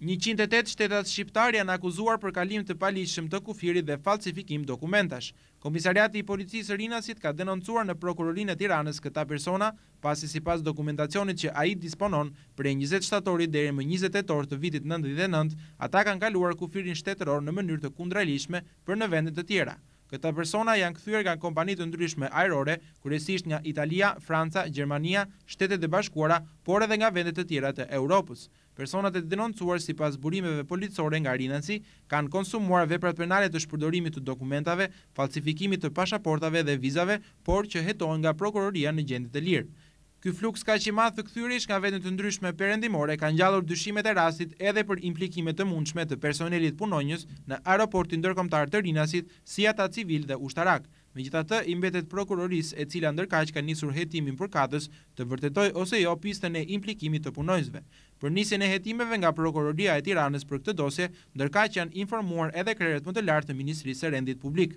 Njëqind e tetë shtetas shqiptarë janë akuzuar për kalim të paligjshëm të kufirit dhe falsifikim dokumentash. Komisariati i Policisë së Rinasit ka denoncuar në Prokurorinë e Tiranës këta persona, pasi sipas dokumentacionit që ai disponon, prej njëzet shtatorit deri më njëzet tetor të vitit nëntëdhjetë e nëntë, ata kanë kaluar kufirin shtetëror në mënyrë të kundraligjshme për në vende të tjera. Këta persona janë kthyer nga kompani të ndryshme ajrore, kryesisht nga Italia, Franca, Gjermania, Shtetet e Bashkuara, por edhe nga vende të tjera të Europës. Personat e denoncuar sipas burimeve policore nga Rinasi kanë konsumuar veprat penale të shpërdorimit të dokumentave, falsifikimit të pashaportave dhe vizave, por që hetohen nga prokuroria në gjendje të lirë. Ky fluks kaq i madh të kthyeresh nga vende të ndryshme perëndimore ka ngjallur dyshimet e rastit edhe për implikime të mundshme të personelit punonjës në Aeroportin Ndërkombëtar të Rinasit si ata civilë dhe ushtarakë. Megjithatë, i mbetet prokurorisë e cila ndërkaq ka nisur hetimin përkatës të vërtetojë ose jo pistën e implikimit të punonjësve për nisjen e hetimeve nga Prokuroria e Tiranës për këtë dosje, ndërkaq janë informuar edhe krerët më të lartë të Ministrisë së Rendit Publik.